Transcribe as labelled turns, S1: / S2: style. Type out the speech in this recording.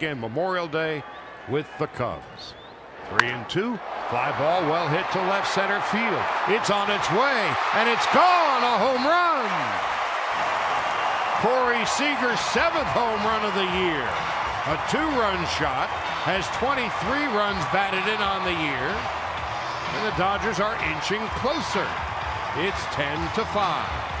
S1: Again, Memorial Day with the Cubs. Three and two. Fly ball well hit to left center field. It's on its way, and it's gone. A home run. Corey Seager's seventh home run of the year. A two-run shot has 23 runs batted in on the year. And the Dodgers are inching closer. It's 10 to 5.